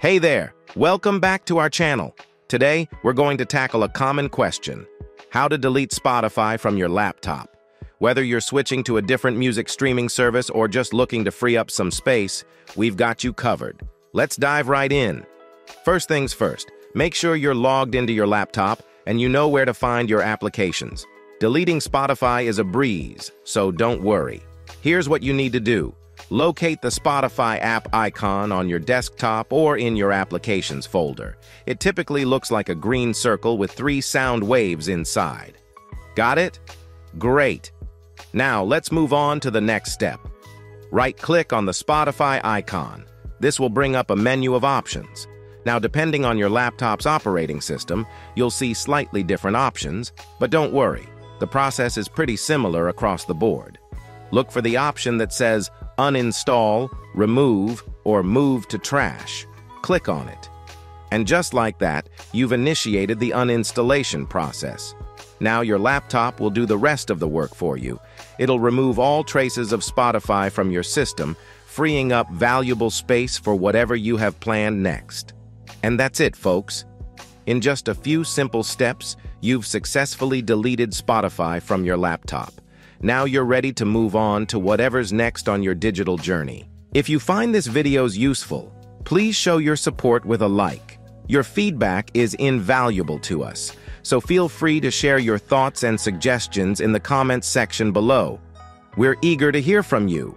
Hey there, welcome back to our channel. Today, we're going to tackle a common question. How to delete Spotify from your laptop. Whether you're switching to a different music streaming service or just looking to free up some space, we've got you covered. Let's dive right in. First things first, make sure you're logged into your laptop and you know where to find your applications. Deleting Spotify is a breeze, so don't worry. Here's what you need to do. Locate the Spotify app icon on your desktop or in your Applications folder. It typically looks like a green circle with three sound waves inside. Got it? Great. Now, let's move on to the next step. Right-click on the Spotify icon. This will bring up a menu of options. Now, depending on your laptop's operating system, you'll see slightly different options, but don't worry. The process is pretty similar across the board. Look for the option that says uninstall, remove, or move to trash. Click on it. And just like that, you've initiated the uninstallation process. Now your laptop will do the rest of the work for you. It'll remove all traces of Spotify from your system, freeing up valuable space for whatever you have planned next. And that's it, folks. In just a few simple steps, you've successfully deleted Spotify from your laptop. Now you're ready to move on to whatever's next on your digital journey. If you find this videos useful, please show your support with a like. Your feedback is invaluable to us, so feel free to share your thoughts and suggestions in the comments section below. We're eager to hear from you.